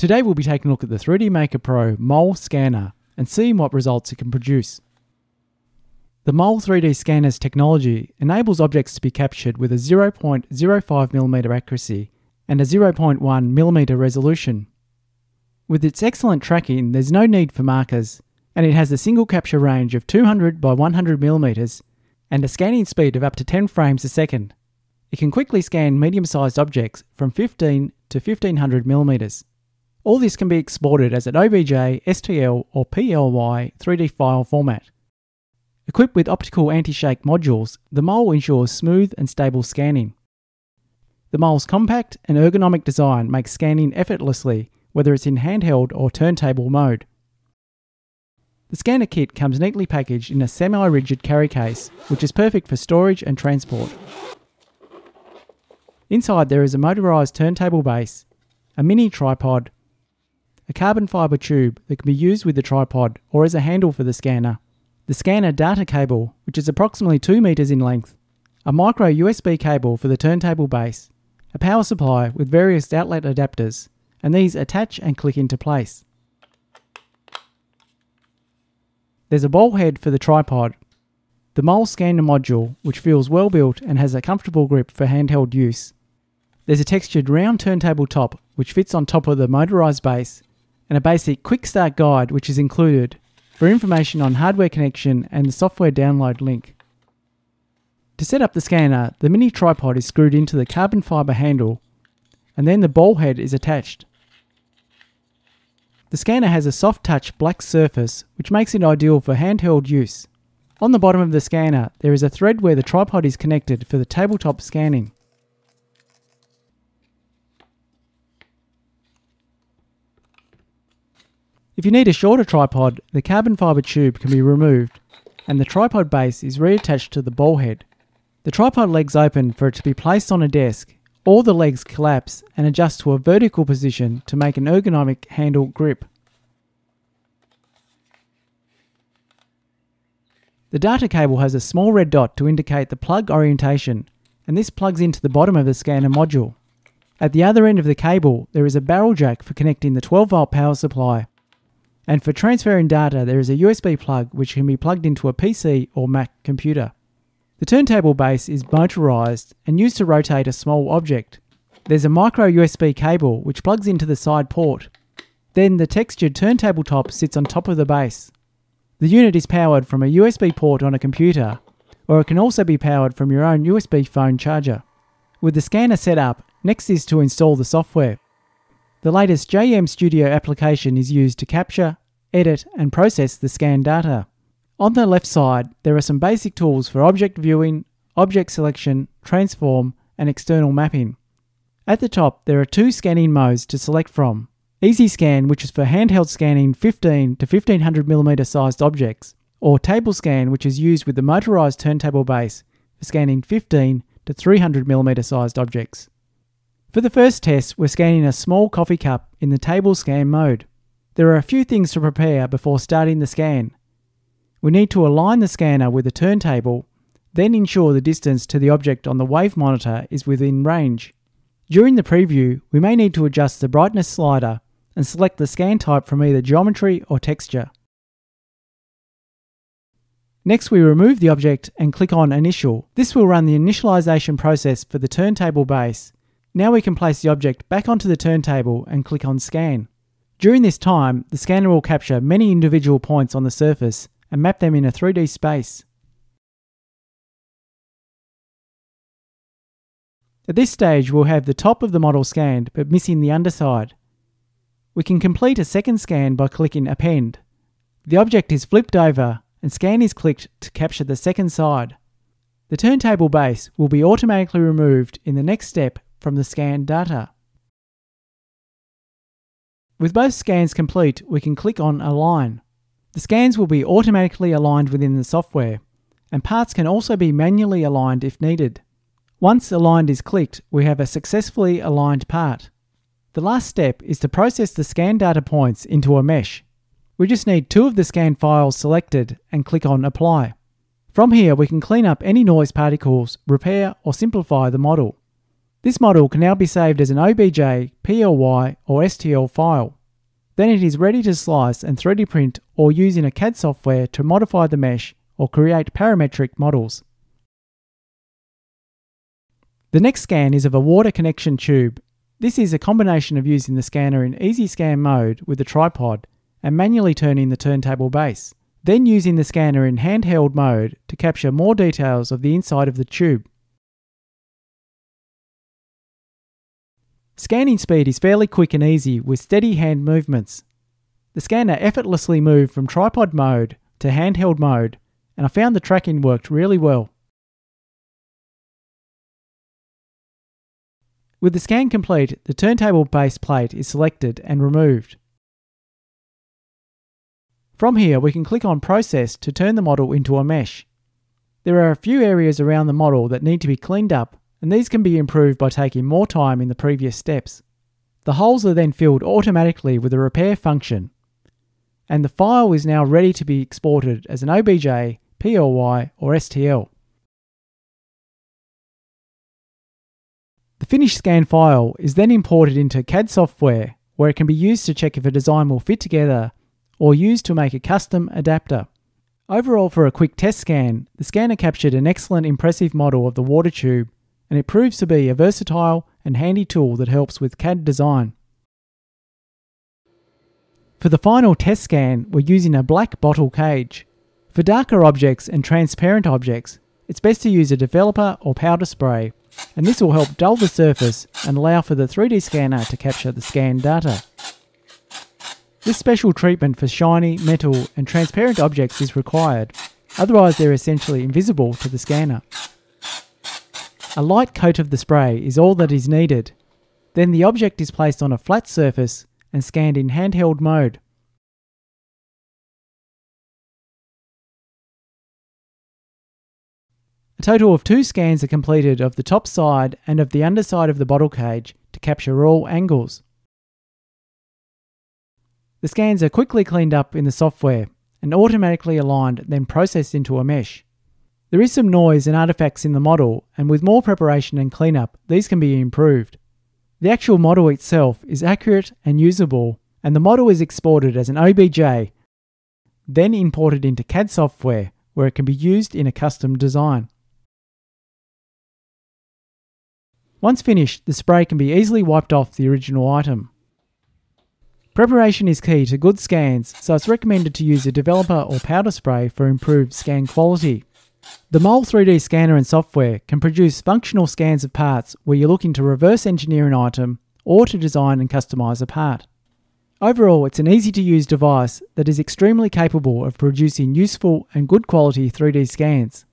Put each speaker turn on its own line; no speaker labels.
Today we'll be taking a look at the 3D Maker Pro Mole Scanner and seeing what results it can produce. The Mole 3D Scanner's technology enables objects to be captured with a 0.05mm accuracy and a 0.1mm resolution. With its excellent tracking, there's no need for markers, and it has a single capture range of 200 by 100mm and a scanning speed of up to 10 frames a second. It can quickly scan medium sized objects from 15 to 1500 millimeters. All this can be exported as an OBJ, STL, or PLY 3D file format. Equipped with optical anti shake modules, the Mole ensures smooth and stable scanning. The Mole's compact and ergonomic design makes scanning effortlessly, whether it's in handheld or turntable mode. The scanner kit comes neatly packaged in a semi rigid carry case, which is perfect for storage and transport. Inside there is a motorised turntable base, a mini tripod, a carbon fibre tube that can be used with the tripod or as a handle for the scanner, the scanner data cable, which is approximately 2 metres in length, a micro USB cable for the turntable base, a power supply with various outlet adapters, and these attach and click into place. There's a ball head for the tripod, the Mole scanner module, which feels well built and has a comfortable grip for handheld use, there's a textured round turntable top which fits on top of the motorised base, and a basic quick start guide which is included for information on hardware connection and the software download link. To set up the scanner, the mini tripod is screwed into the carbon fibre handle, and then the ball head is attached. The scanner has a soft touch black surface which makes it ideal for handheld use. On the bottom of the scanner, there is a thread where the tripod is connected for the tabletop scanning. If you need a shorter tripod, the carbon fibre tube can be removed and the tripod base is reattached to the ball head. The tripod legs open for it to be placed on a desk. All the legs collapse and adjust to a vertical position to make an ergonomic handle grip. The data cable has a small red dot to indicate the plug orientation, and this plugs into the bottom of the scanner module. At the other end of the cable, there is a barrel jack for connecting the 12 volt power supply. And for transferring data, there is a USB plug which can be plugged into a PC or Mac computer. The turntable base is motorized and used to rotate a small object. There's a micro USB cable which plugs into the side port. Then the textured turntable top sits on top of the base. The unit is powered from a USB port on a computer, or it can also be powered from your own USB phone charger. With the scanner set up, next is to install the software. The latest JM Studio application is used to capture, edit, and process the scanned data. On the left side, there are some basic tools for object viewing, object selection, transform, and external mapping. At the top, there are two scanning modes to select from. Easy Scan, which is for handheld scanning 15 to 1500mm sized objects, or Table Scan, which is used with the motorized turntable base for scanning 15 to 300mm sized objects. For the first test, we're scanning a small coffee cup in the table scan mode. There are a few things to prepare before starting the scan. We need to align the scanner with the turntable, then ensure the distance to the object on the wave monitor is within range. During the preview, we may need to adjust the brightness slider and select the scan type from either geometry or texture. Next, we remove the object and click on Initial. This will run the initialization process for the turntable base now we can place the object back onto the turntable and click on Scan. During this time, the scanner will capture many individual points on the surface and map them in a 3D space. At this stage, we'll have the top of the model scanned but missing the underside. We can complete a second scan by clicking Append. The object is flipped over and Scan is clicked to capture the second side. The turntable base will be automatically removed in the next step from the scanned data. With both scans complete, we can click on Align. The scans will be automatically aligned within the software, and parts can also be manually aligned if needed. Once Aligned is clicked, we have a successfully aligned part. The last step is to process the scan data points into a mesh. We just need two of the scan files selected and click on Apply. From here, we can clean up any noise particles, repair or simplify the model. This model can now be saved as an OBJ, PLY, or STL file. Then it is ready to slice and 3D print or use in a CAD software to modify the mesh or create parametric models. The next scan is of a water connection tube. This is a combination of using the scanner in easy scan mode with the tripod and manually turning the turntable base, then using the scanner in handheld mode to capture more details of the inside of the tube. Scanning speed is fairly quick and easy with steady hand movements. The scanner effortlessly moved from tripod mode to handheld mode, and I found the tracking worked really well. With the scan complete, the turntable base plate is selected and removed. From here, we can click on Process to turn the model into a mesh. There are a few areas around the model that need to be cleaned up and these can be improved by taking more time in the previous steps. The holes are then filled automatically with a repair function, and the file is now ready to be exported as an OBJ, PLY, or STL. The finished scan file is then imported into CAD software where it can be used to check if a design will fit together or used to make a custom adapter. Overall, for a quick test scan, the scanner captured an excellent impressive model of the water tube and it proves to be a versatile and handy tool that helps with CAD design. For the final test scan, we're using a black bottle cage. For darker objects and transparent objects, it's best to use a developer or powder spray, and this will help dull the surface and allow for the 3D scanner to capture the scanned data. This special treatment for shiny, metal, and transparent objects is required, otherwise they're essentially invisible to the scanner. A light coat of the spray is all that is needed. Then the object is placed on a flat surface and scanned in handheld mode. A total of two scans are completed of the top side and of the underside of the bottle cage to capture all angles. The scans are quickly cleaned up in the software and automatically aligned, then processed into a mesh. There is some noise and artifacts in the model, and with more preparation and cleanup, these can be improved. The actual model itself is accurate and usable, and the model is exported as an OBJ, then imported into CAD software where it can be used in a custom design. Once finished, the spray can be easily wiped off the original item. Preparation is key to good scans, so it's recommended to use a developer or powder spray for improved scan quality. The Mole 3D scanner and software can produce functional scans of parts where you're looking to reverse engineer an item or to design and customize a part. Overall, it's an easy to use device that is extremely capable of producing useful and good quality 3D scans.